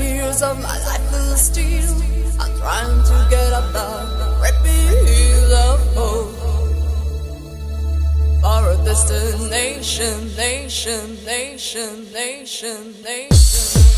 years of my life will steal. I'm trying to get up the great of hope. For a destination, nation, nation, nation, nation.